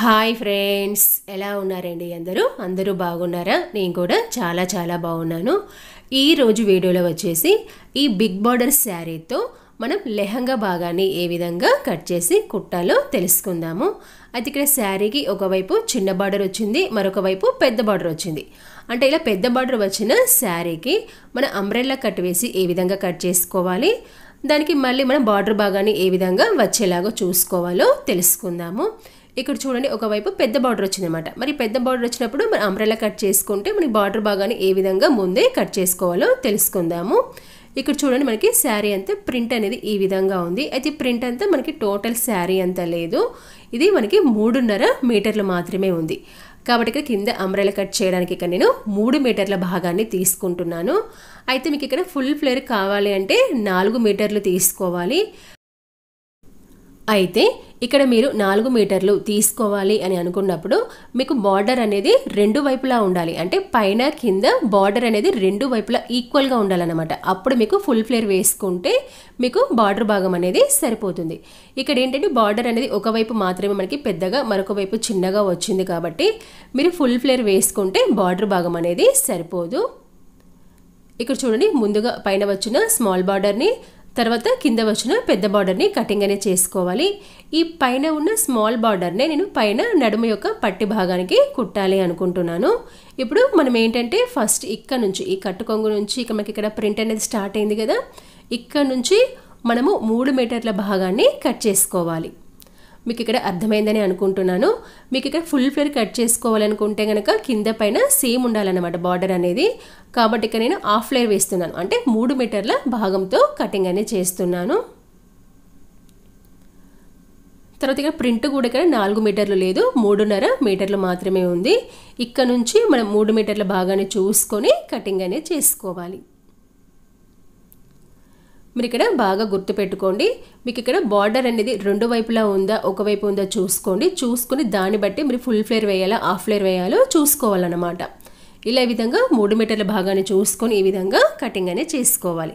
Hi friends ఎలా ఉన్నారండి అందరూ? అందరూ బాగున్నారా? నేను కూడా చాలా చాలా బాగున్నాను. ఈ రోజు వీడియోలో వచ్చేసి ఈ బిగ్ బార్డర్ శారీతో మనం లెహంగా భాగాన్ని ఏ విధంగా కట్ చేసి కుట్టాలో తెలుసుకుందాము. అయితే ఇక్కడ శారీకి ఒకవైపు చిన్న బార్డర్ వచ్చింది మరొక వైపు పెద్ద బార్డర్ వచ్చింది. అంటే ఇలా పెద్ద బార్డర్ వచ్చిన శారీకి మన అంబ్రెల్లా కట్ వేసి ఏ విధంగా కట్ చేసుకోవాలి దానికి మళ్ళీ మనం బార్డర్ భాగాన్ని ఏ విధంగా వచ్చేలాగా చూసుకోవాలో తెలుసుకుందాము. ఇక్కడ చూడండి ఒకవైపు పెద్ద బార్డర్ వచ్చిందనమాట. మరి పెద్ద బార్డర్ వచ్చినప్పుడు మనం అంబ్రెల్లా కట్ చేసుకుంటే మనకి బార్డర్ భాగాన్ని ఏ విధంగా ముందే కట్ చేసుకోవాలో తెలుసుకుందాము. ఇక్కడ చూడండి మనకి శారీ అంతా ప్రింట్ అనేది ఈ విధంగా ఉంది. అయితే ప్రింట్ అంతా మనకి టోటల్ శారీ అంతా లేదు. ఇది మనకి మూడున్నర మీటర్లు మాత్రమే ఉంది. కాబట్టి ఇక్కడ కింద అంబ్రెలా కట్ చేయడానికి ఇక్కడ నేను మూడు మీటర్ల భాగాన్ని తీసుకుంటున్నాను. అయితే మీకు ఇక్కడ ఫుల్ ఫ్లేర్ కావాలి అంటే నాలుగు మీటర్లు తీసుకోవాలి. అయితే ఇక్కడ మీరు నాలుగు మీటర్లు తీసుకోవాలి అని అనుకున్నప్పుడు మీకు బార్డర్ అనేది రెండు వైపులా ఉండాలి. అంటే పైన కింద బార్డర్ అనేది రెండు వైపులా ఈక్వల్గా ఉండాలన్నమాట. అప్పుడు మీకు ఫుల్ ఫ్లేర్ వేసుకుంటే మీకు బార్డర్ భాగం అనేది సరిపోతుంది. ఇక్కడ ఏంటంటే బార్డర్ అనేది ఒకవైపు మాత్రమే మనకి పెద్దగా మరొక వైపు చిన్నగా వచ్చింది కాబట్టి మీరు ఫుల్ ఫ్లేర్ వేసుకుంటే బార్డర్ భాగం అనేది సరిపోదు. ఇక్కడ చూడండి ముందుగా పైన వచ్చిన స్మాల్ బార్డర్ని తర్వాత కింద వచ్చిన పెద్ద బార్డర్ని కటింగ్ అనేది చేసుకోవాలి. ఈ పైన ఉన్న స్మాల్ బార్డర్నే నేను పైన నడుము యొక్క పట్టి భాగానికి కుట్టాలి అనుకుంటున్నాను. ఇప్పుడు మనం ఏంటంటే ఫస్ట్ ఇక్కడ నుంచి ఈ కట్టుకొంగు నుంచి ఇక మనకి ఇక్కడ ప్రింట్ అనేది స్టార్ట్ అయింది కదా. ఇక్కడ నుంచి మనము మూడు మీటర్ల భాగాన్ని కట్ చేసుకోవాలి. మీకు ఇక్కడ అర్థమైందని అనుకుంటున్నాను. మీకు ఇక్కడ ఫుల్ ఫ్లేర్ కట్ చేసుకోవాలనుకుంటే కనుక కింద పైన సేమ్ ఉండాలన్నమాట బార్డర్ అనేది. కాబట్టి ఇక్కడ నేను హాఫ్ ఫ్లేర్ వేస్తున్నాను. అంటే మూడు మీటర్ల భాగంతో కటింగ్ అనేది చేస్తున్నాను. తర్వాత ఇక్కడ ప్రింట్ కూడా ఇక్కడ నాలుగు మీటర్లు లేదు. మూడున్నర మీటర్లు మాత్రమే ఉంది. ఇక్కడ నుంచి మనం మూడు మీటర్ల భాగాన్ని చూసుకొని కటింగ్ అనేది చేసుకోవాలి. మీరు ఇక్కడ బాగా గుర్తుపెట్టుకోండి. మీకు ఇక్కడ బార్డర్ అనేది రెండు వైపులా ఉందా ఒకవైపు ఉందా చూసుకోండి. చూసుకుని దాన్ని బట్టి మీరు ఫుల్ ఫ్లేర్ వేయాలా హాఫ్ ఫ్లేర్ వేయాలో చూసుకోవాలన్నమాట. ఇలా ఈ విధంగా మూడు మీటర్ల భాగాన్ని చూసుకొని ఈ విధంగా కటింగ్ అనేది చేసుకోవాలి.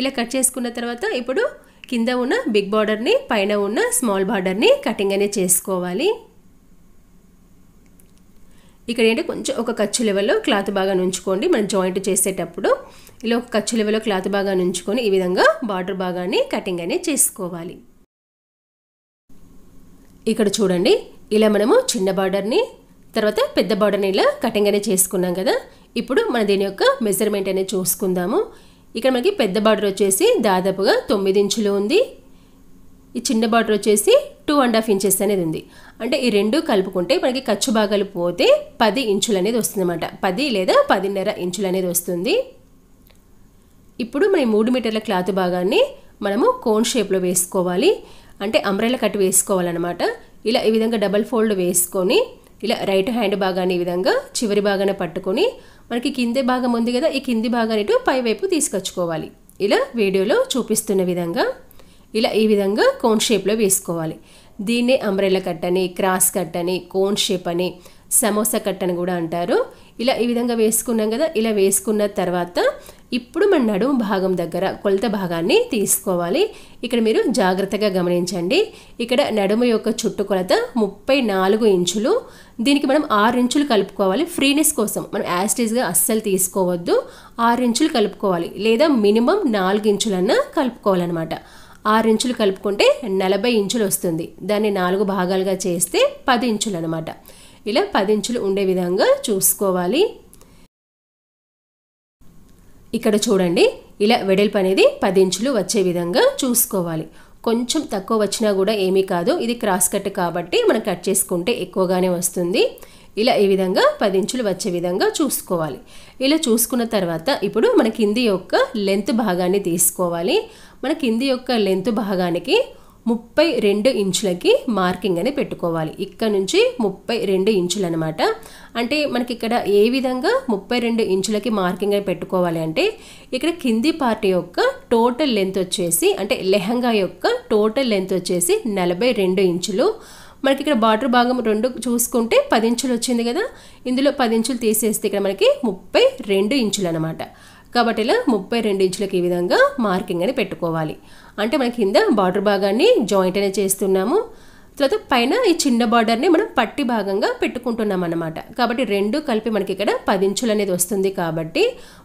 ఇలా కట్ చేసుకున్న తర్వాత ఇప్పుడు కింద ఉన్న బిగ్ బార్డర్ని పైన ఉన్న స్మాల్ బార్డర్ని కటింగ్ అనేది చేసుకోవాలి. ఇక్కడ ఏంటి కొంచెం ఒక ఖర్చు లెవెల్లో క్లాత్ బాగా ఉంచుకోండి మనం జాయింట్ చేసేటప్పుడు ఇలా ఒక ఖర్చు లెవెల్లో క్లాత్ బాగా ఉంచుకొని ఈ విధంగా బార్డర్ భాగాన్ని కటింగ్ అనేది చేసుకోవాలి. ఇక్కడ చూడండి ఇలా మనము చిన్న బార్డర్ని తర్వాత పెద్ద బార్డర్ని ఇలా కటింగ్ అనేది చేసుకున్నాం కదా. ఇప్పుడు మన దీని యొక్క మెజర్మెంట్ అనేది చూసుకుందాము. ఇక్కడ మనకి పెద్ద బార్డర్ వచ్చేసి దాదాపుగా తొమ్మిది ఇంచులు ఉంది. ఈ చిన్న బార్డర్ వచ్చేసి టూ అండ్ హాఫ్ ఇంచెస్ అనేది ఉంది. అంటే ఈ రెండు కలుపుకుంటే మనకి ఖర్చు భాగాలు పోతే పది ఇంచులు అనేది వస్తుందన్నమాట. పది లేదా పదిన్నర ఇంచులు అనేది వస్తుంది. ఇప్పుడు మన మూడు మీటర్ల క్లాత్ భాగాన్ని మనము కోన్ షేప్లో వేసుకోవాలి. అంటే అంబ్రెలా కట్ వేసుకోవాలన్నమాట. ఇలా ఈ విధంగా డబల్ ఫోల్డ్ వేసుకొని ఇలా రైట్ హ్యాండ్ భాగాన్ని ఈ విధంగా చివరి భాగాన్ని పట్టుకొని మనకి కింది భాగం ఉంది కదా ఈ కింది భాగాన్ని ఇటు పై వైపు తీసుకొచ్చుకోవాలి. ఇలా వీడియోలో చూపిస్తున్న విధంగా ఇలా ఈ విధంగా కోన్ షేప్లో వేసుకోవాలి. దీన్నే అంబ్రెల్లా కట్ అని క్రాస్ కట్ అని కోన్ షేప్ అని సమోసా కట్ అని కూడా అంటారు. ఇలా ఈ విధంగా వేసుకున్నాం కదా ఇలా వేసుకున్న తర్వాత ఇప్పుడు మన నడుము భాగం దగ్గర కొలత భాగాన్ని తీసుకోవాలి. ఇక్కడ మీరు జాగ్రత్తగా గమనించండి. ఇక్కడ నడుము యొక్క చుట్టుకొలత ముప్పై నాలుగు ఇంచులు. దీనికి మనం ఆరు ఇంచులు కలుపుకోవాలి. ఫ్రీనెస్ కోసం మనం యాస్టేజ్గా అస్సలు తీసుకోవద్దు. ఆరు ఇంచులు కలుపుకోవాలి. లేదా మినిమం నాలుగు ఇంచులన్నా కలుపుకోవాలన్నమాట. ఆరు ఇంచులు కలుపుకుంటే నలభై ఇంచులు వస్తుంది. దాన్ని నాలుగు భాగాలుగా చేస్తే పది ఇంచులు అనమాట ఇలా పది ఇంచులు ఉండే విధంగా చూసుకోవాలి. ఇక్కడ చూడండి ఇలా వెడల్పు అనేది పది ఇంచులు వచ్చే విధంగా చూసుకోవాలి. కొంచెం తక్కువ వచ్చినా కూడా ఏమీ కాదు. ఇది క్రాస్ కట్ కాబట్టి మనం కట్ చేసుకుంటే ఎక్కువగానే వస్తుంది. ఇలా ఈ విధంగా పది ఇంచులు వచ్చే విధంగా చూసుకోవాలి. ఇలా చూసుకున్న తర్వాత ఇప్పుడు మన కింది యొక్క లెంత్ భాగాన్ని తీసుకోవాలి. మన కింది యొక్క లెంత్ భాగానికి ముప్పై రెండు ఇంచులకి మార్కింగ్ అని పెట్టుకోవాలి. ఇక్కడ నుంచి ముప్పై రెండు ఇంచులు అనమాట అంటే మనకి ఇక్కడ ఏ విధంగా ముప్పై రెండు ఇంచులకి మార్కింగ్ అని పెట్టుకోవాలి అంటే ఇక్కడ కింది పార్ట్ యొక్క టోటల్ లెంత్ వచ్చేసి అంటే లెహంగా యొక్క టోటల్ లెంత్ వచ్చేసి నలభై రెండు ఇంచులు మనకి ఇక్కడ బార్డర్ భాగం రెండు చూసుకుంటే పది ఇంచులు వచ్చింది కదా. ఇందులో పది ఇంచులు తీసేస్తే ఇక్కడ మనకి ముప్పై రెండు ఇంచులు అనమాట కాబట్టి ఇలా ముప్పై రెండు ఇంచులకు ఈ విధంగా మార్కింగ్ అని పెట్టుకోవాలి. అంటే మన కింద బార్డర్ భాగాన్ని జాయింట్ అనేది చేస్తున్నాము. తర్వాత పైన ఈ చిన్న బార్డర్ని మనం పట్టి భాగంగా పెట్టుకుంటున్నాం అన్నమాట. కాబట్టి రెండు కలిపి మనకి ఇక్కడ పది ఇంచులు అనేది వస్తుంది కాబట్టి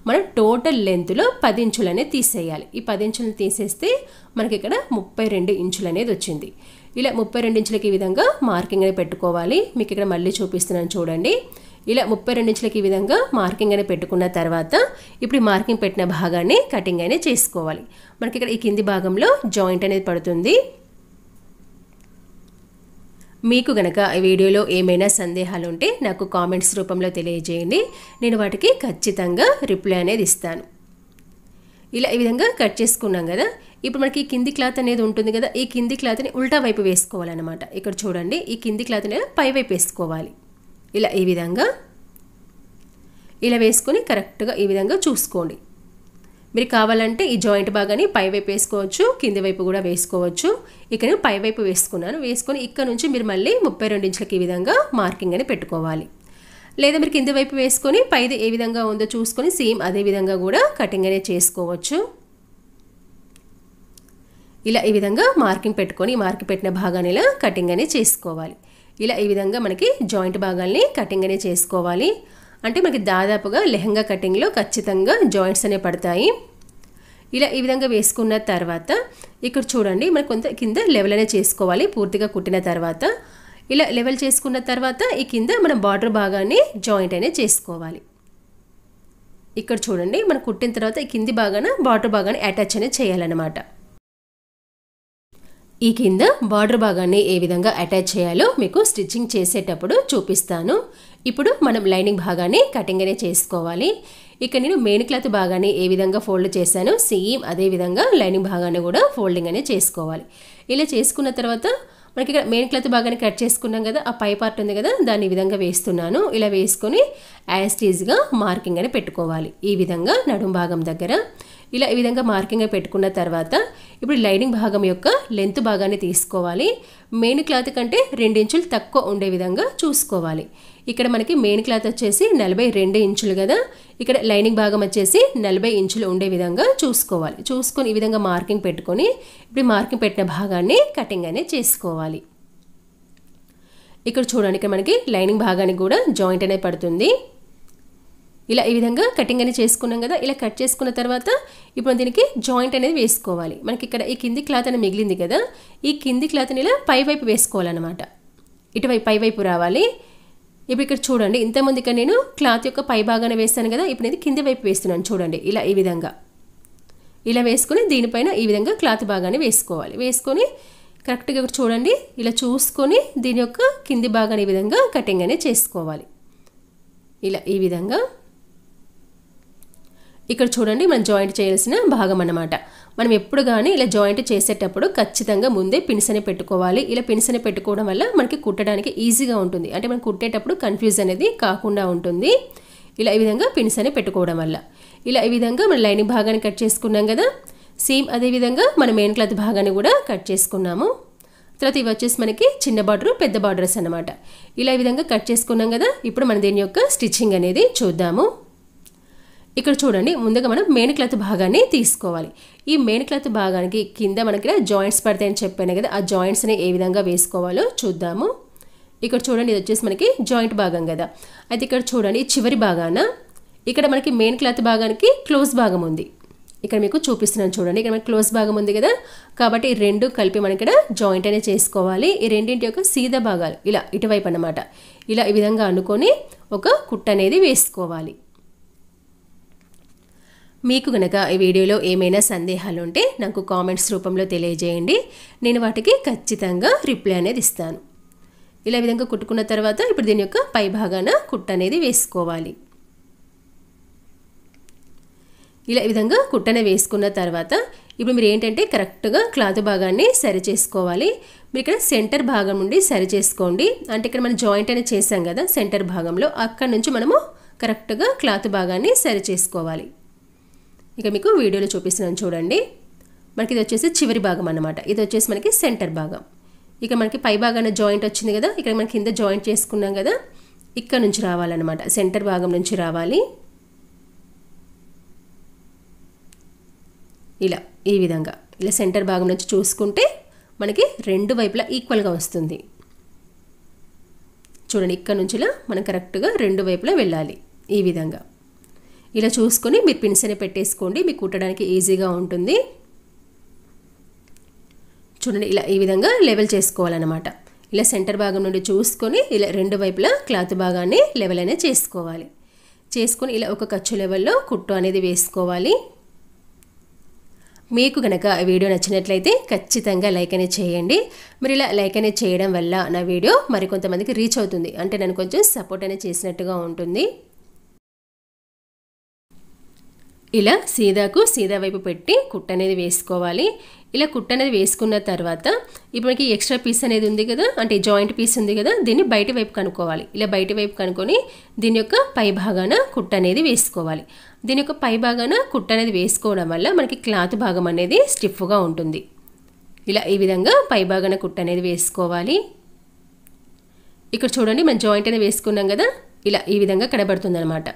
మనం టోటల్ లెంత్లో పది ఇంచులు అనేది తీసేయాలి. ఈ పది ఇంచులను తీసేస్తే మనకి ఇక్కడ ముప్పై రెండు ఇంచులు అనేది వచ్చింది. ఇలా ముప్పై రెండించులకి ఈ విధంగా మార్కింగ్ అనేది పెట్టుకోవాలి. మీకు ఇక్కడ మళ్ళీ చూపిస్తున్నాను చూడండి. ఇలా ముప్పై రెండించులకి ఈ విధంగా మార్కింగ్ అనేది పెట్టుకున్న తర్వాత ఇప్పుడు ఈ మార్కింగ్ పెట్టిన భాగాన్ని కటింగ్ అనేది చేసుకోవాలి. మనకి ఇక్కడ ఈ కింది భాగంలో జాయింట్ అనేది పడుతుంది. మీకు గనక ఈ వీడియోలో ఏమైనా సందేహాలు ఉంటే నాకు కామెంట్స్ రూపంలో తెలియజేయండి. నేను వాటికి ఖచ్చితంగా రిప్లై అనేది ఇస్తాను. ఇలా ఈ విధంగా కట్ చేసుకున్నాం కదా ఇప్పుడు మనకి ఈ కింది క్లాత్ అనేది ఉంటుంది కదా ఈ కింది క్లాత్ని ఉల్టా వైపు వేసుకోవాలన్నమాట. ఇక్కడ చూడండి ఈ కింది క్లాత్ని పై వైపు వేసుకోవాలి. ఇలా ఈ విధంగా ఇలా వేసుకొని కరెక్ట్గా ఈ విధంగా చూసుకోండి. మీరు కావాలంటే ఈ జాయింట్ భాగాన్ని పై వైపు వేసుకోవచ్చు కింది వైపు కూడా వేసుకోవచ్చు. ఇక్కడ నేను పై వైపు వేసుకున్నాను. వేసుకొని ఇక్కడ నుంచి మీరు మళ్ళీ ముప్పై రెండు ఇంచులకి ఈ విధంగా మార్కింగ్ అని పెట్టుకోవాలి. లేదా మీరు కింది వైపు వేసుకొని పైది ఏ విధంగా ఉందో చూసుకొని సేమ్ అదే విధంగా కూడా కటింగ్ అనేది చేసుకోవచ్చు. ఇలా ఈ విధంగా మార్కింగ్ పెట్టుకొని మార్కింగ్ పెట్టిన భాగాన్ని ఇలా కటింగ్ అనేది చేసుకోవాలి. ఇలా ఈ విధంగా మనకి జాయింట్ భాగాల్ని కటింగ్ అనేది చేసుకోవాలి. అంటే మనకి దాదాపుగా లెహంగా కటింగ్లో ఖచ్చితంగా జాయింట్స్ అనేవి పడతాయి. ఇలా ఈ విధంగా వేసుకున్న తర్వాత ఇక్కడ చూడండి మనకు కొంత కింద లెవెల్ అనేది చేసుకోవాలి పూర్తిగా కుట్టిన తర్వాత. ఇలా లెవెల్ చేసుకున్న తర్వాత ఈ కింద మనం బార్డర్ భాగాన్ని జాయింట్ అనేది చేసుకోవాలి. ఇక్కడ చూడండి మనం కుట్టిన తర్వాత ఈ కింది భాగాన బార్డర్ భాగాన్ని అటాచ్ అనేది చేయాలన్నమాట. ఈ కింద బార్డర్ భాగాన్ని ఏ విధంగా అటాచ్ చేయాలో మీకు స్టిచ్చింగ్ చేసేటప్పుడు చూపిస్తాను. ఇప్పుడు మనం లైనింగ్ భాగాన్ని కటింగ్ అనే చేసుకోవాలి. ఇక నేను మెయిన్ క్లాత్ భాగాన్ని ఏ విధంగా ఫోల్డ్ చేశాను సేమ్ అదే విధంగా లైనింగ్ భాగాన్ని కూడా ఫోల్డింగ్ అనే చేసుకోవాలి. ఇలా చేసుకున్న తర్వాత మనకి ఇక్కడ మెయిన్ క్లాత్ భాగాన్ని కట్ చేసుకున్నాం కదా ఆ పై పార్ట్ ఉంది కదా దాన్ని ఈ విధంగా వేస్తున్నాను. ఇలా వేసుకొని యాస్టీజ్గా మార్కింగ్ అని పెట్టుకోవాలి. ఈ విధంగా నడుం భాగం దగ్గర ఇలా ఈ విధంగా మార్కింగ్ పెట్టుకున్న తర్వాత ఇప్పుడు లైనింగ్ భాగం యొక్క లెంత్ భాగాన్ని తీసుకోవాలి. మెయిన్ క్లాత్ కంటే ఇంచులు తక్కువ ఉండే విధంగా చూసుకోవాలి. ఇక్కడ మనకి మెయిన్ క్లాత్ వచ్చేసి నలభై రెండు ఇంచులు కదా. ఇక్కడ లైనింగ్ భాగం వచ్చేసి నలభై ఇంచులు ఉండే విధంగా చూసుకోవాలి. చూసుకొని ఈ విధంగా మార్కింగ్ పెట్టుకొని ఇప్పుడు మార్కింగ్ పెట్టిన భాగాన్ని కటింగ్ అనేది చేసుకోవాలి. ఇక్కడ చూడండి ఇక్కడ మనకి లైనింగ్ భాగానికి కూడా జాయింట్ అనేది పడుతుంది. ఇలా ఈ విధంగా కటింగ్ అనేది చేసుకున్నాం కదా ఇలా కట్ చేసుకున్న తర్వాత ఇప్పుడు దీనికి జాయింట్ అనేది వేసుకోవాలి. మనకి ఇక్కడ ఈ కింది క్లాత్ అనేది మిగిలింది కదా ఈ కింది క్లాత్ని ఇలా పై వైపు వేసుకోవాలన్నమాట. ఇటువైపు పై వైపు రావాలి. ఇప్పుడు ఇక్కడ చూడండి ఇంతకుముందు ఇక్కడ నేను క్లాత్ యొక్క పై భాగాన్ని వేస్తాను కదా ఇప్పుడు ఇది కింది వైపు వేస్తున్నాను చూడండి ఇలా ఈ విధంగా. ఇలా వేసుకొని దీనిపైన ఈ విధంగా క్లాత్ భాగాన్ని వేసుకోవాలి. వేసుకొని కరెక్ట్గా ఇక్కడ చూడండి ఇలా చూసుకొని దీని యొక్క కింది భాగాన్ని ఈ విధంగా కటింగ్ అనేది చేసుకోవాలి. ఇలా ఈ విధంగా ఇక్కడ చూడండి మనం జాయింట్ చేయాల్సిన భాగం అన్నమాట. మనం ఎప్పుడు కానీ ఇలా జాయింట్ చేసేటప్పుడు ఖచ్చితంగా ముందే పిన్సని పెట్టుకోవాలి. ఇలా పిన్సని పెట్టుకోవడం వల్ల మనకి కుట్టడానికి ఈజీగా ఉంటుంది. అంటే మనం కుట్టేటప్పుడు కన్ఫ్యూజ్ అనేది కాకుండా ఉంటుంది. ఇలా ఈ విధంగా పిన్స్ పెట్టుకోవడం వల్ల. ఇలా ఈ విధంగా మనం లైనింగ్ భాగాన్ని కట్ చేసుకున్నాం కదా. సేమ్ అదే విధంగా మన మెయిన్ క్లాత్ భాగాన్ని కూడా కట్ చేసుకున్నాము. తర్వాత ఇవి వచ్చేసి మనకి చిన్న బార్డర్ పెద్ద బార్డర్స్ అనమాట ఇలా ఈ విధంగా కట్ చేసుకున్నాం కదా. ఇప్పుడు మన దీని యొక్క స్టిచ్చింగ్ అనేది చూద్దాము. ఇక్కడ చూడండి ముందుగా మనం మెయిన్ క్లాత్ భాగాన్ని తీసుకోవాలి. ఈ మెయిన్ క్లాత్ భాగానికి కింద మనకి జాయింట్స్ పడతాయని చెప్పాను కదా ఆ జాయింట్స్ని ఏ విధంగా వేసుకోవాలో చూద్దాము. ఇక్కడ చూడండి ఇది వచ్చేసి మనకి జాయింట్ భాగం కదా. అయితే ఇక్కడ చూడండి చివరి భాగాన ఇక్కడ మనకి మెయిన్ క్లాత్ భాగానికి క్లోజ్ భాగం ఉంది. ఇక్కడ మీకు చూపిస్తున్నాను చూడండి ఇక్కడ మనకి క్లోజ్ భాగం ఉంది కదా. కాబట్టి ఈ రెండు కలిపి మనం ఇక్కడ జాయింట్ అనేది చేసుకోవాలి. ఈ రెండింటి యొక్క సీదా భాగాలు ఇలా ఇటువైపు అన్నమాట. ఇలా ఈ విధంగా అనుకొని ఒక కుట్ట అనేది వేసుకోవాలి. మీకు గనక ఈ వీడియోలో ఏమైనా సందేహాలు ఉంటే నాకు కామెంట్స్ రూపంలో తెలియజేయండి. నేను వాటికి ఖచ్చితంగా రిప్లై అనేది ఇస్తాను. ఇలా విధంగా కుట్టుకున్న తర్వాత ఇప్పుడు దీని యొక్క పై భాగాన కుట్ట అనేది వేసుకోవాలి. ఇలా ఈ విధంగా కుట్టనే వేసుకున్న తర్వాత ఇప్పుడు మీరు ఏంటంటే కరెక్ట్గా క్లాత్ భాగాన్ని సరి చేసుకోవాలి. మీరు ఇక్కడ సెంటర్ భాగం నుండి సరి చేసుకోండి. అంటే ఇక్కడ మనం జాయింట్ అనేది చేసాం కదా సెంటర్ భాగంలో అక్కడ నుంచి మనము కరెక్ట్గా క్లాత్ భాగాన్ని సరి చేసుకోవాలి. ఇక మీకు వీడియోలో చూపిస్తున్నాను చూడండి. మనకి ఇది వచ్చేసి చివరి భాగం అనమాట ఇది వచ్చేసి మనకి సెంటర్ భాగం. ఇక మనకి పై భాగాన జాయింట్ వచ్చింది కదా ఇక్కడ మనకి కింద జాయింట్ చేసుకున్నాం కదా ఇక్కడ నుంచి రావాలన్నమాట. సెంటర్ భాగం నుంచి రావాలి. ఇలా ఈ విధంగా. ఇలా సెంటర్ భాగం నుంచి చూసుకుంటే మనకి రెండు వైపులా ఈక్వల్గా వస్తుంది. చూడండి ఇక్కడ నుంచిలా మనం కరెక్ట్గా రెండు వైపులా వెళ్ళాలి. ఈ విధంగా. ఇలా చూసుకొని మీరు పిన్స్ పెట్టేసుకోండి. మీకు కుట్టడానికి ఈజీగా ఉంటుంది. చూడండి ఇలా ఈ విధంగా లెవెల్ చేసుకోవాలన్నమాట. ఇలా సెంటర్ భాగం నుండి చూసుకొని ఇలా రెండు వైపులా క్లాత్ భాగాన్ని లెవెల్ అనేది చేసుకోవాలి. చేసుకొని ఇలా ఒక ఖర్చు లెవెల్లో కుట్టు అనేది వేసుకోవాలి. మీకు కనుక వీడియో నచ్చినట్లయితే ఖచ్చితంగా లైక్ అనేది చేయండి. మరి ఇలా లైక్ అనేది చేయడం వల్ల నా వీడియో మరికొంతమందికి రీచ్ అవుతుంది. అంటే నన్ను కొంచెం సపోర్ట్ అనేది చేసినట్టుగా ఉంటుంది. ఇలా సీదాకు సీదా వైపు పెట్టి కుట్ట అనేది వేసుకోవాలి. ఇలా కుట్ట అనేది వేసుకున్న తర్వాత ఇప్పుడు మనకి ఎక్స్ట్రా పీస్ అనేది ఉంది కదా అంటే జాయింట్ పీస్ ఉంది కదా దీన్ని బయట వైపు కనుక్కోవాలి. ఇలా బయట వైపు కనుక్కొని దీని యొక్క పై భాగాన కుట్ట అనేది వేసుకోవాలి. దీని యొక్క పై భాగాన కుట్ట అనేది వేసుకోవడం వల్ల మనకి క్లాత్ భాగం అనేది స్టిఫ్గా ఉంటుంది. ఇలా ఈ విధంగా పై భాగాన కుట్ట అనేది వేసుకోవాలి. ఇక్కడ చూడండి మనం జాయింట్ అనేది వేసుకున్నాం కదా ఇలా ఈ విధంగా కనబడుతుంది అనమాట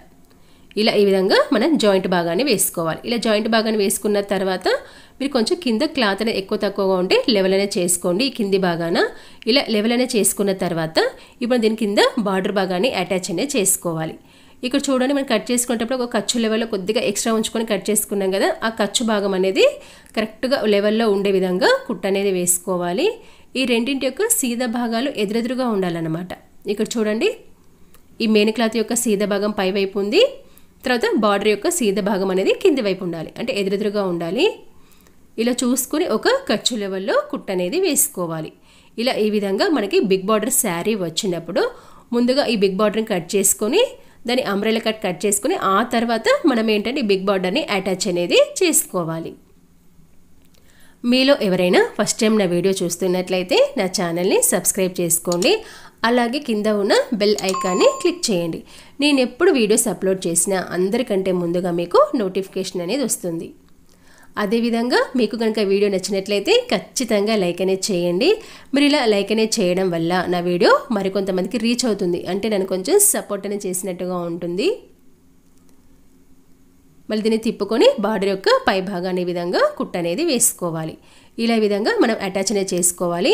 ఇలా ఈ విధంగా మనం జాయింట్ భాగాన్ని వేసుకోవాలి. ఇలా జాయింట్ భాగాన్ని వేసుకున్న తర్వాత మీరు కొంచెం కింద క్లాత్ అనేది ఎక్కువ తక్కువగా ఉంటే లెవెల్ అనేది చేసుకోండి. ఈ కింది భాగాన ఇలా లెవెల్ అనేది చేసుకున్న తర్వాత ఇప్పుడు దీని కింద బార్డర్ భాగాన్ని అటాచ్ అనేది చేసుకోవాలి. ఇక్కడ చూడండి మనం కట్ చేసుకునేటప్పుడు ఒక ఖర్చు లెవెల్లో కొద్దిగా ఎక్స్ట్రా ఉంచుకొని కట్ చేసుకున్నాం కదా ఆ ఖర్చు భాగం అనేది కరెక్ట్గా లెవెల్లో ఉండే విధంగా కుట్ట అనేది వేసుకోవాలి. ఈ రెండింటి యొక్క సీదా భాగాలు ఎదురెదురుగా ఉండాలన్నమాట. ఇక్కడ చూడండి ఈ మెయిన్ క్లాత్ యొక్క సీదా భాగం పై వైపు ఉంది. తర్వాత బార్డర్ యొక్క సీద భాగం అనేది కింది వైపు ఉండాలి. అంటే ఎదురెదురుగా ఉండాలి. ఇలా చూసుకుని ఒక ఖర్చు లెవెల్లో కుట్ట అనేది వేసుకోవాలి. ఇలా ఈ విధంగా మనకి బిగ్ బార్డర్ శారీ వచ్చినప్పుడు ముందుగా ఈ బిగ్ బార్డర్ని కట్ చేసుకొని దాని అంబ్రెలా కట్ కట్ చేసుకుని ఆ తర్వాత మనం ఏంటంటే బిగ్ బార్డర్ని అటాచ్ అనేది చేసుకోవాలి. మీలో ఎవరైనా ఫస్ట్ టైం నా వీడియో చూస్తున్నట్లయితే నా ఛానల్ని సబ్స్క్రైబ్ చేసుకోండి. అలాగే కింద ఉన్న బెల్ ఐకాన్ని క్లిక్ చేయండి. నేను ఎప్పుడు వీడియోస్ అప్లోడ్ చేసినా అందరికంటే ముందుగా మీకు నోటిఫికేషన్ అనేది వస్తుంది. అదేవిధంగా మీకు కనుక వీడియో నచ్చినట్లయితే ఖచ్చితంగా లైక్ అనేది చేయండి. మీరు ఇలా లైక్ అనేది చేయడం వల్ల నా వీడియో మరికొంతమందికి రీచ్ అవుతుంది. అంటే నన్ను కొంచెం సపోర్ట్ అనేది చేసినట్టుగా ఉంటుంది. మళ్ళీ దీన్ని తిప్పుకొని బార్డర్ యొక్క పై భాగాన్ని విధంగా కుట్ అనేది వేసుకోవాలి. ఇలా విధంగా మనం అటాచ్ అనేది చేసుకోవాలి.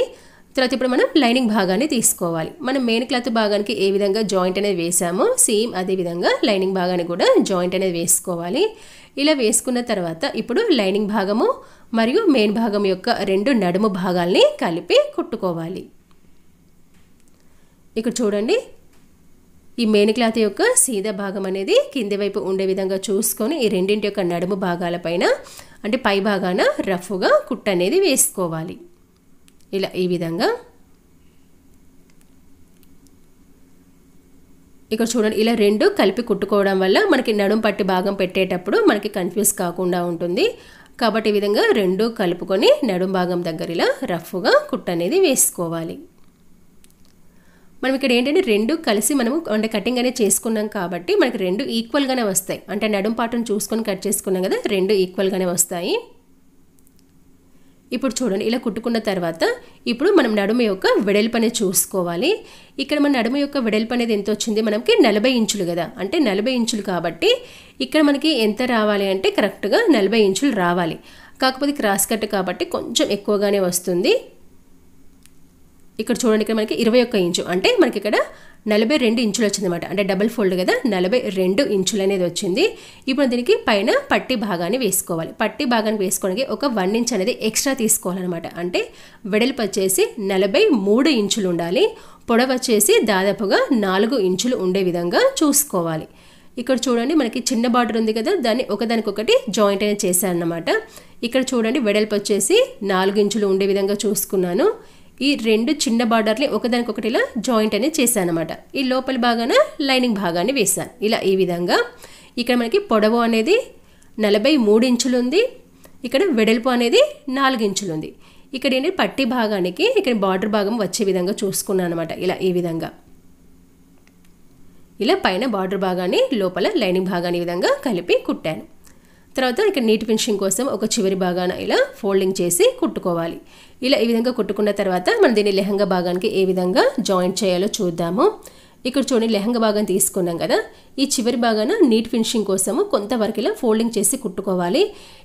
తర్వాత ఇప్పుడు మనం లైనింగ్ భాగాన్ని తీసుకోవాలి. మనం మెయిన్ క్లాత్ భాగానికి ఏ విధంగా జాయింట్ అనేది వేసామో సేమ్ అదే విధంగా లైనింగ్ భాగాన్ని కూడా జాయింట్ అనేది వేసుకోవాలి. ఇలా వేసుకున్న తర్వాత ఇప్పుడు లైనింగ్ భాగము మరియు మెయిన్ భాగం యొక్క రెండు నడుము భాగాల్ని కలిపి కుట్టుకోవాలి. ఇక్కడ చూడండి. ఈ మెయిన్ క్లాత్ యొక్క సీదా భాగం అనేది కింది వైపు ఉండే విధంగా చూసుకొని ఈ రెండింటి యొక్క నడుము భాగాలపైన అంటే పై భాగాన రఫ్గా కుట్ట అనేది వేసుకోవాలి. ఇలా ఈ విధంగా. ఇక్కడ చూడండి ఇలా రెండు కలిపి కుట్టుకోవడం వల్ల మనకి నడుం పట్టి భాగం పెట్టేటప్పుడు మనకి కన్ఫ్యూజ్ కాకుండా ఉంటుంది. కాబట్టి ఈ విధంగా రెండు కలుపుకొని నడుం భాగం దగ్గర ఇలా రఫ్గా కుట్ట అనేది వేసుకోవాలి. మనం ఇక్కడ ఏంటంటే రెండు కలిసి మనము అంటే కటింగ్ అనేది చేసుకున్నాం కాబట్టి మనకి రెండు ఈక్వల్గానే వస్తాయి. అంటే నడుం పాటను చూసుకొని కట్ చేసుకున్నాం కదా రెండు ఈక్వల్గానే వస్తాయి. ఇప్పుడు చూడండి ఇలా కుట్టుకున్న తర్వాత ఇప్పుడు మనం నడుము యొక్క వెడల్పు అనేది చూసుకోవాలి. ఇక్కడ మన నడుము యొక్క వెడల్పు అనేది ఎంత వచ్చింది? మనకి నలభై ఇంచులు కదా. అంటే నలభై ఇంచులు కాబట్టి ఇక్కడ మనకి ఎంత రావాలి అంటే కరెక్ట్గా నలభై ఇంచులు రావాలి. కాకపోతే క్రాస్ కట్ కాబట్టి కొంచెం ఎక్కువగానే వస్తుంది. ఇక్కడ చూడండి ఇక్కడ మనకి ఇరవై ఒక్క ఇంచు. అంటే మనకి ఇక్కడ నలభై రెండు ఇంచులు వచ్చిందన్నమాట. అంటే డబల్ ఫోల్డ్ కదా నలభై రెండు ఇంచులు అనేది వచ్చింది. ఇప్పుడు దీనికి పైన పట్టి భాగాన్ని వేసుకోవాలి. పట్టి భాగాన్ని వేసుకోవడానికి ఒక వన్ ఇంచ్ అనేది ఎక్స్ట్రా తీసుకోవాలన్నమాట. అంటే వెడల్పు వచ్చేసి నలభై మూడు ఇంచులు ఉండాలి. పొడవు వచ్చేసి దాదాపుగా నాలుగు ఇంచులు ఉండే విధంగా చూసుకోవాలి. ఇక్కడ చూడండి మనకి చిన్న బార్డర్ ఉంది కదా దాన్ని ఒకదానికొకటి జాయింట్ అనేది చేశానమాట ఇక్కడ చూడండి వెడల్పు వచ్చేసి నాలుగు ఇంచులు ఉండే విధంగా చూసుకున్నాను. ఈ రెండు చిన్న బార్డర్ని ఒకదానికొకటి ఇలా జాయింట్ అనేది చేశాను అనమాట ఈ లోపలి భాగాన లైనింగ్ భాగాన్ని వేశాను. ఇలా ఈ విధంగా ఇక్కడ మనకి పొడవు అనేది నలభై మూడు ఇంచులు ఉంది ఇక్కడ వెడల్పు అనేది నాలుగు ఇంచులు ఉంది ఇక్కడ ఏంటి? పట్టి భాగానికి ఇక్కడ బార్డర్ భాగం వచ్చే విధంగా చూసుకున్నాను అనమాట ఇలా ఈ విధంగా. ఇలా పైన బార్డర్ భాగాన్ని లోపల లైనింగ్ భాగాన్ని ఈ విధంగా కలిపి కుట్టాను. తర్వాత ఇక్కడ నీట్ ఫినిషింగ్ కోసం ఒక చివరి భాగాన ఇలా ఫోల్డింగ్ చేసి కుట్టుకోవాలి. ఇలా ఈ విధంగా కుట్టుకున్న తర్వాత మనం దీన్ని లెహంగా భాగానికి ఏ విధంగా జాయింట్ చేయాలో చూద్దాము. ఇక్కడ చూడండి లెహంగా భాగం తీసుకున్నాం కదా. ఈ చివరి భాగాన నీట్ ఫినిషింగ్ కోసము కొంతవరకు ఇలా ఫోల్డింగ్ చేసి కుట్టుకోవాలి.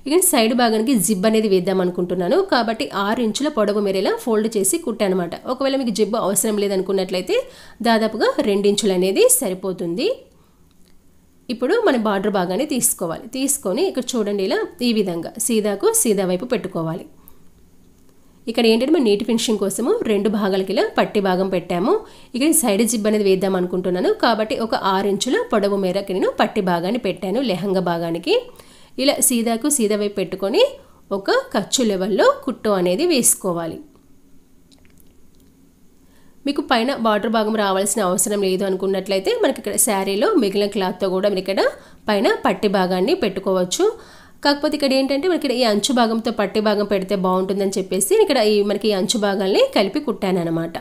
ఇక సైడ్ భాగానికి జిబ్ అనేది వేద్దాం అనుకుంటున్నాను. కాబట్టి ఆరు ఇంచుల పొడవు మీరు ఇలా ఫోల్డ్ చేసి కుట్టానమాట. ఒకవేళ మీకు జిబ్ అవసరం లేదనుకున్నట్లయితే దాదాపుగా రెండించులు అనేది సరిపోతుంది. ఇప్పుడు మన బార్డర్ భాగాన్ని తీసుకోవాలి. తీసుకొని ఇక్కడ చూడండి ఇలా ఈ విధంగా సీదాకు సీదా వైపు పెట్టుకోవాలి. ఇక్కడ ఏంటంటే మనం నీటి ఫినిషింగ్ కోసము రెండు భాగాలకి ఇలా పట్టి భాగం పెట్టాము. ఇక్కడ సైడ్ జిబ్ అనేది వేద్దాం అనుకుంటున్నాను. కాబట్టి ఒక ఆరు ఇంచుల పొడవు మేరకు నేను పట్టి భాగాన్ని పెట్టాను లెహంగా భాగానికి. ఇలా సీదాకు సీదా వైపు పెట్టుకొని ఒక ఖర్చు లెవెల్లో కుట్టు అనేది వేసుకోవాలి. మీకు పైన బార్డర్ భాగం రావాల్సిన అవసరం లేదు అనుకున్నట్లయితే మనకి ఇక్కడ శారీలో మిగిలిన క్లాత్తో కూడా మీరు ఇక్కడ పైన పట్టి భాగాన్ని పెట్టుకోవచ్చు. కాకపోతే ఇక్కడ ఏంటంటే మనకి ఇక్కడ ఈ అంచు భాగంతో పట్టి భాగం పెడితే బాగుంటుందని చెప్పేసి ఇక్కడ ఈ మనకి ఈ అంచు భాగాల్ని కలిపి కుట్టాను అనమాట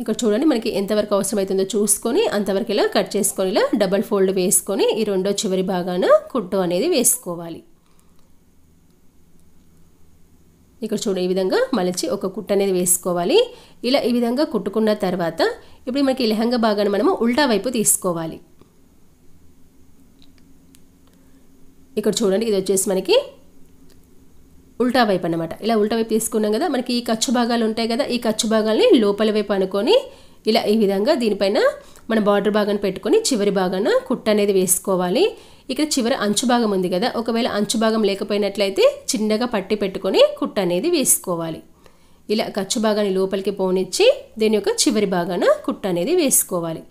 ఇక్కడ చూడండి మనకి ఎంతవరకు అవసరమవుతుందో చూసుకొని అంతవరకు ఇలా కట్ చేసుకొని ఇలా డబల్ ఫోల్డ్ వేసుకొని ఈ రెండో చివరి భాగాన కుట్టు అనేది వేసుకోవాలి. ఇక్కడ చూడండి ఈ విధంగా మలచి ఒక కుట్ట అనేది వేసుకోవాలి. ఇలా ఈ విధంగా కుట్టుకున్న తర్వాత ఇప్పుడు మనకి లెహంగా భాగాన్ని మనము ఉల్టా వైపు తీసుకోవాలి. ఇక్కడ చూడండి ఇది వచ్చేసి మనకి ఉల్టా వైపు అనమాట ఇలా ఉల్టా వైపు తీసుకున్నాం కదా మనకి ఈ ఖర్చు భాగాలు ఉంటాయి కదా ఈ ఖర్చు భాగాల్ని లోపల వైపు అనుకొని ఇలా ఈ విధంగా దీనిపైన మన బార్డర్ భాగాన్ని పెట్టుకొని చివరి భాగాన కుట్ట అనేది వేసుకోవాలి. ఇక్కడ చివరి అంచు భాగం ఉంది కదా ఒకవేళ అంచు భాగం లేకపోయినట్లయితే చిన్నగా పట్టి పెట్టుకొని కుట్ట అనేది వేసుకోవాలి. ఇలా ఖర్చు భాగాన్ని లోపలికి పోనిచ్చి దీని యొక్క చివరి భాగాన కుట్ట అనేది వేసుకోవాలి.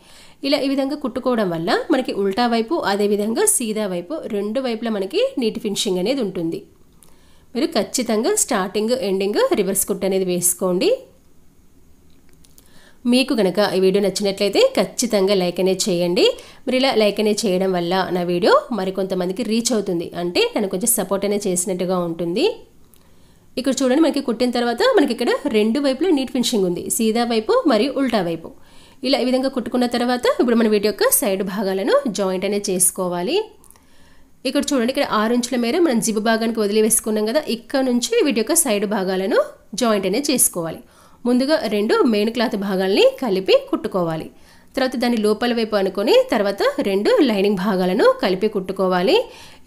ఇలా ఈ విధంగా కుట్టుకోవడం వల్ల మనకి ఉల్టా వైపు అదేవిధంగా సీదా వైపు రెండు వైపులా మనకి నీటి ఫినిషింగ్ అనేది ఉంటుంది. మీరు ఖచ్చితంగా స్టార్టింగ్ ఎండింగ్ రివర్స్ కుట్ అనేది వేసుకోండి. మీకు కనుక ఈ వీడియో నచ్చినట్లయితే ఖచ్చితంగా లైక్ అనేది చేయండి. మీరు ఇలా లైక్ అనేది చేయడం వల్ల నా వీడియో మరికొంతమందికి రీచ్ అవుతుంది. అంటే నన్ను కొంచెం సపోర్ట్ అనేది చేసినట్టుగా ఉంటుంది. ఇక్కడ చూడండి మనకి కుట్టిన తర్వాత మనకి ఇక్కడ రెండు వైపులో నీట్ ఫినిషింగ్ ఉంది. సీదా వైపు మరియు ఉల్టా వైపు. ఇలా ఈ విధంగా కుట్టుకున్న తర్వాత ఇప్పుడు మన వీటి యొక్క సైడ్ భాగాలను జాయింట్ అనేది చేసుకోవాలి. ఇక్కడ చూడండి ఇక్కడ ఆరు ఇంచుల మేర మనం జిబు భాగానికి వదిలి వేసుకున్నాం కదా ఇక్కడ నుంచి వీటి యొక్క సైడ్ భాగాలను జాయింట్ అనేది చేసుకోవాలి. ముందుగా రెండు మెయిన్ క్లాత్ భాగాల్ని కలిపి కుట్టుకోవాలి. తర్వాత దాని లోపల వైపు అనుకొని తర్వాత రెండు లైనింగ్ భాగాలను కలిపి కుట్టుకోవాలి.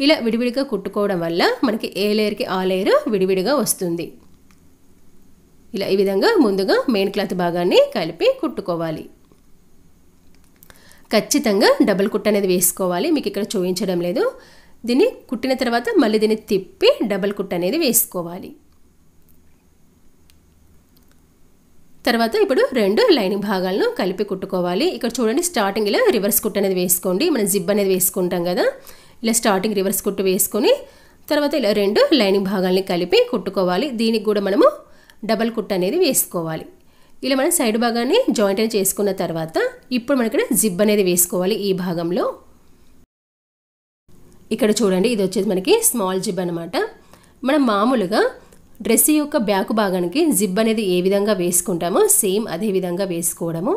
ఇలా విడివిడిగా కుట్టుకోవడం వల్ల మనకి ఏ లేయర్కి ఆ లేయర్ విడివిడిగా వస్తుంది. ఇలా ఈ విధంగా ముందుగా మెయిన్ క్లాత్ భాగాన్ని కలిపి కుట్టుకోవాలి. ఖచ్చితంగా డబుల్ కుట్ అనేది వేసుకోవాలి. మీకు ఇక్కడ చూపించడం లేదు. దీన్ని కుట్టిన తర్వాత మళ్ళీ దీన్ని తిప్పి డబల్ కుట్ అనేది వేసుకోవాలి. తర్వాత ఇప్పుడు రెండు లైనింగ్ భాగాలను కలిపి కుట్టుకోవాలి. ఇక్కడ చూడండి స్టార్టింగ్ ఇలా రివర్స్ కుట్ అనేది వేసుకోండి. మనం జిబ్ అనేది వేసుకుంటాం కదా. ఇలా స్టార్టింగ్ రివర్స్ కుట్టు వేసుకొని తర్వాత ఇలా రెండు లైనింగ్ భాగాల్ని కలిపి కుట్టుకోవాలి. దీనికి కూడా మనము డబల్ కుట్ అనేది వేసుకోవాలి. ఇలా మనం సైడ్ భాగాన్ని జాయింట్ అనేది చేసుకున్న తర్వాత ఇప్పుడు మనం ఇక్కడ జిబ్ అనేది వేసుకోవాలి ఈ భాగంలో. ఇక్కడ చూడండి ఇది వచ్చేసి మనకి స్మాల్ జిబ్ అనమాట మనం మామూలుగా డ్రెస్ యొక్క బ్యాక్ భాగానికి జిబ్ అనేది ఏ విధంగా వేసుకుంటామో సేమ్ అదే విధంగా వేసుకోవడము.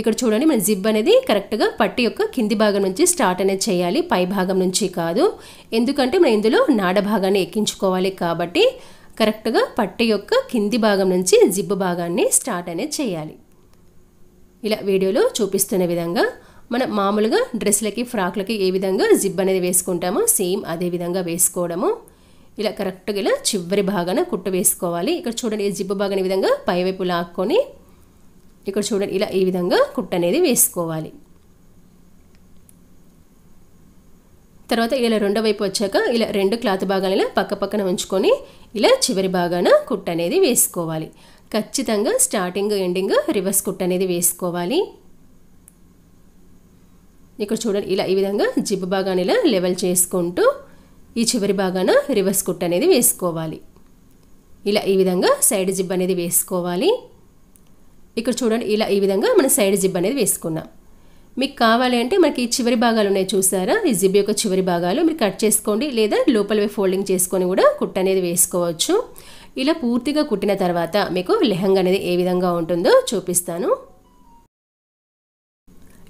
ఇక్కడ చూడండి మన జిబ్ అనేది కరెక్ట్గా పట్టి యొక్క కింది భాగం నుంచి స్టార్ట్ అనేది చేయాలి పై భాగం నుంచి కాదు. ఎందుకంటే మనం ఇందులో నాడ భాగాన్ని ఎక్కించుకోవాలి కాబట్టి కరెక్ట్గా పట్టి యొక్క కింది భాగం నుంచి జిబ్ భాగాన్ని స్టార్ట్ అనేది చేయాలి. ఇలా వీడియోలో చూపిస్తున్న విధంగా మనం మామూలుగా డ్రెస్లకి ఫ్రాక్లకి ఏ విధంగా జిబ్ అనేది వేసుకుంటామో సేమ్ అదే విధంగా వేసుకోవడము. ఇలా కరెక్ట్గా ఇలా చివరి భాగాన కుట్టు వేసుకోవాలి. ఇక్కడ చూడండి ఈ జిబ్బు భాగం ఈ విధంగా పైవైపు లాక్కొని ఇక్కడ చూడండి ఇలా ఈ విధంగా కుట్టు అనేది వేసుకోవాలి. తర్వాత ఇలా రెండో వైపు వచ్చాక ఇలా రెండు క్లాత్ భాగాలు ఇలా పక్క పక్కన ఉంచుకొని ఇలా చివరి భాగాన కుట్టు అనేది వేసుకోవాలి. ఖచ్చితంగా స్టార్టింగ్ ఎండింగ్ రివర్స్ కుట్టు అనేది వేసుకోవాలి. ఇక్కడ చూడండి ఇలా ఈ విధంగా జిబ్ భాగాన్ని ఇలా లెవెల్ చేసుకుంటూ ఈ చివరి భాగాన రివర్స్ కుట్ అనేది వేసుకోవాలి. ఇలా ఈ విధంగా సైడ్ జిబ్ అనేది వేసుకోవాలి. ఇక్కడ చూడండి ఇలా ఈ విధంగా మనం సైడ్ జిబ్ అనేది వేసుకున్నాం. మీకు కావాలి అంటే మనకి ఈ చివరి భాగాలు ఉన్నాయి చూసారా? ఈ జిబ్ యొక్క చివరి భాగాలు మీరు కట్ చేసుకోండి లేదా లోపల ఫోల్డింగ్ చేసుకొని కూడా కుట్ అనేది వేసుకోవచ్చు. ఇలా పూర్తిగా కుట్టిన తర్వాత మీకు లెహంగా అనేది ఏ విధంగా ఉంటుందో చూపిస్తాను.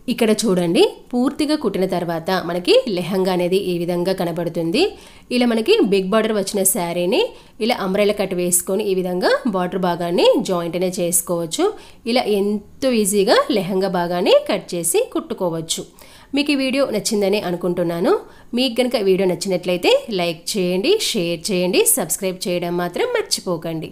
ఇక్కడ చూడండి పూర్తిగా కుట్టిన తర్వాత మనకి లెహంగా అనేది ఈ విధంగా కనబడుతుంది. ఇలా మనకి బిగ్ బార్డర్ వచ్చిన శారీని ఇలా అంబ్రెలా కట్ వేసుకొని ఈ విధంగా బార్డర్ భాగాన్ని జాయింట్ అనే చేసుకోవచ్చు. ఇలా ఎంతో ఈజీగా లెహంగా భాగాన్ని కట్ చేసి కుట్టుకోవచ్చు. మీకు ఈ వీడియో నచ్చిందని అనుకుంటున్నాను. మీకు కనుక వీడియో నచ్చినట్లయితే లైక్ చేయండి షేర్ చేయండి సబ్స్క్రైబ్ చేయడం మాత్రం మర్చిపోకండి.